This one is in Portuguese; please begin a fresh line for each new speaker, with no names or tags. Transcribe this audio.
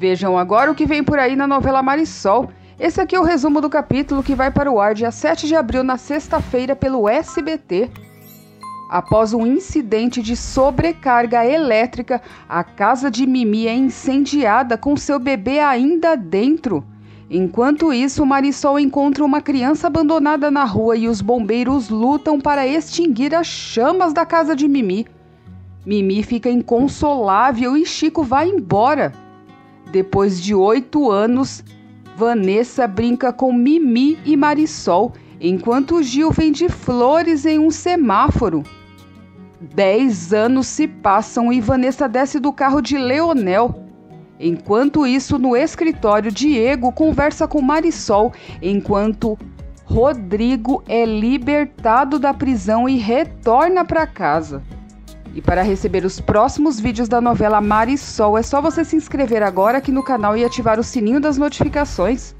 Vejam agora o que vem por aí na novela Marisol. Esse aqui é o resumo do capítulo que vai para o ar dia 7 de abril, na sexta-feira, pelo SBT. Após um incidente de sobrecarga elétrica, a casa de Mimi é incendiada com seu bebê ainda dentro. Enquanto isso, Marisol encontra uma criança abandonada na rua e os bombeiros lutam para extinguir as chamas da casa de Mimi. Mimi fica inconsolável e Chico vai embora. Depois de oito anos, Vanessa brinca com Mimi e Marisol, enquanto Gil vende flores em um semáforo. Dez anos se passam e Vanessa desce do carro de Leonel. Enquanto isso, no escritório, Diego conversa com Marisol, enquanto Rodrigo é libertado da prisão e retorna para casa. E para receber os próximos vídeos da novela Marisol, é só você se inscrever agora aqui no canal e ativar o sininho das notificações.